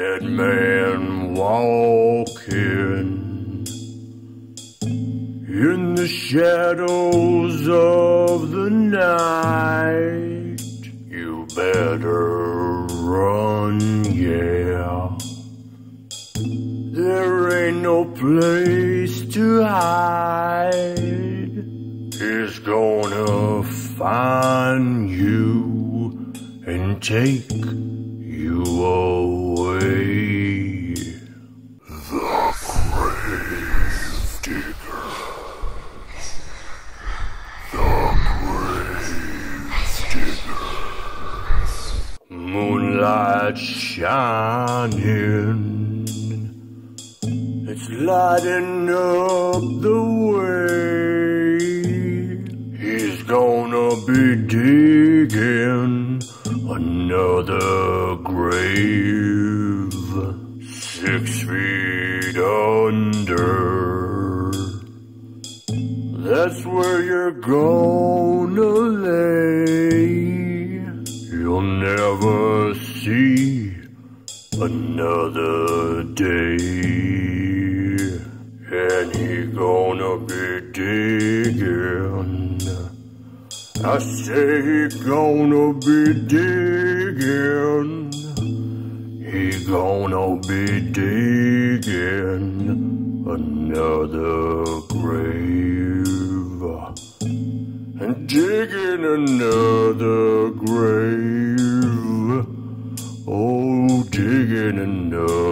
Dead man walking in the shadows of the night. You better run, yeah. There ain't no place to hide. He's gonna find you and take you away. Moonlight shining. It's lighting up the way. He's gonna be digging another grave six feet under. That's where you're gonna lay. Never see another day. And he gonna be digging. I say he gonna be digging. He gonna be digging another grave. And digging another grave. in a know.